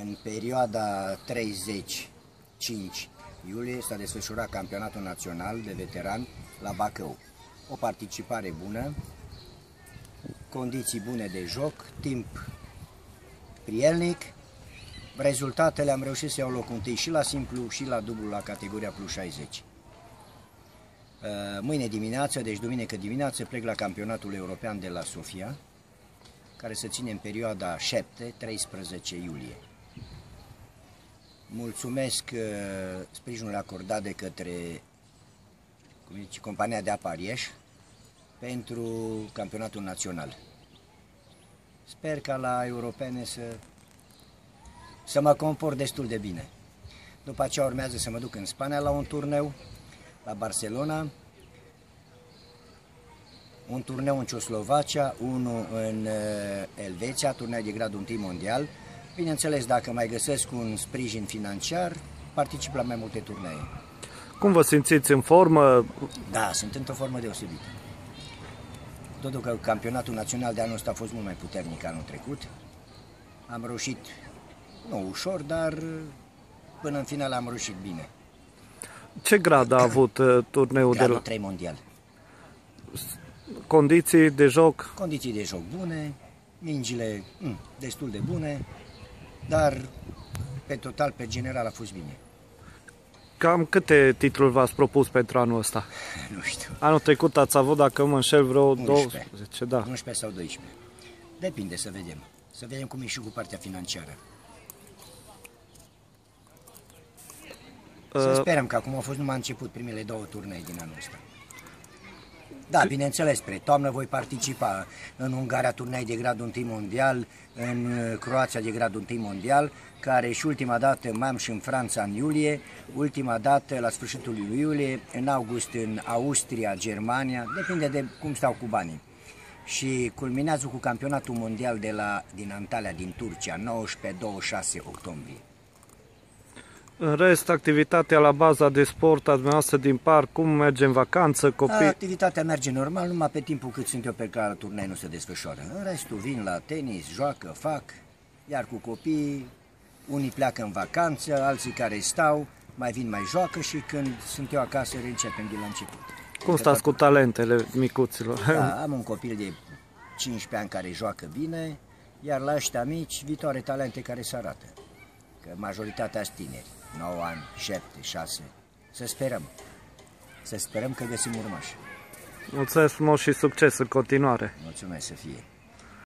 În perioada 35 iulie s-a desfășurat campionatul național de veteran la Bacău. O participare bună, condiții bune de joc, timp prielnic, rezultatele am reușit să iau locul întâi și la simplu și la dublu la categoria plus 60. Uh, Mâine dimineață, deci duminică dimineață, plec la campionatul european de la Sofia, care se ține în perioada 7-13 iulie. Mulțumesc uh, sprijinul acordat de către cum zice, compania de Aparieș pentru campionatul național. Sper ca la europene să, să mă comport destul de bine. După aceea urmează să mă duc în Spania la un turneu, la Barcelona, un turneu în Cioslovacia, unul în uh, Elveția, turneu de gradul 1 mondial. Bineînțeles, dacă mai găsesc un sprijin financiar, particip la mai multe turnee. Cum vă simțiți în formă? Da, sunt într-o formă deosebită. Totul că campionatul național de anul ăsta a fost mult mai puternic anul trecut. Am reușit, nu ușor, dar până în final am reușit bine. Ce grad a avut uh, turneul de Gradul la 3 mondial. condiții de joc? Condiții de joc bune, mingile mm, destul de bune, dar pe total, pe general a fost bine. Cam câte titluri v-ați propus pentru anul ăsta? Nu știu, Anul trecut ați avut, dacă mă înșel, vreo 11. 12, da. 11 sau 12. Depinde să vedem. Să vedem cum e și cu partea financiară. Să Uh, sperăm că acum au fost numai început primele două turnee din anul ăsta. Da, bineînțeles, spre toamnă voi participa în Ungaria turnei de gradul 1 mondial, în uh, Croația de gradul 1 mondial, care și ultima dată mai am și în Franța în iulie, ultima dată la sfârșitul lui iulie, în august în Austria, Germania, depinde de cum stau cu banii. Și culminează cu campionatul mondial de la, din Antalya, din Turcia, 19-26 octombrie. În rest, activitatea la baza de sport a dumneavoastră din parc, cum merge în vacanță, copii? Activitatea merge normal, numai pe timpul cât sunt eu pe care turnee nu se desfășoară. În restul vin la tenis, joacă, fac, iar cu copiii, unii pleacă în vacanță, alții care stau, mai vin, mai joacă și când sunt eu acasă, reîncepem de la început. Cum stați cu talentele micuților? Da, am un copil de 15 ani care joacă bine, iar la ăștia mici, viitoare talente care se arată. Că majoritatea sunt tineri, 9 ani, 7, 6. Să sperăm. Să sperăm că găsim urmași. Mulțumesc frumos și succes în continuare! Mulțumesc să fie.